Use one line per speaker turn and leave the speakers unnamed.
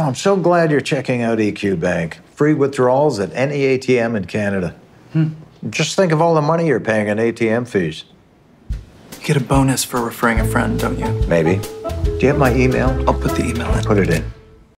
know, I'm so glad you're checking out EQ Bank. Free withdrawals at any ATM in Canada. Hmm. Just think of all the money you're paying in ATM fees.
You get a bonus for referring a friend, don't you?
Maybe. Do you have my email?
I'll put the email in.
Put it in.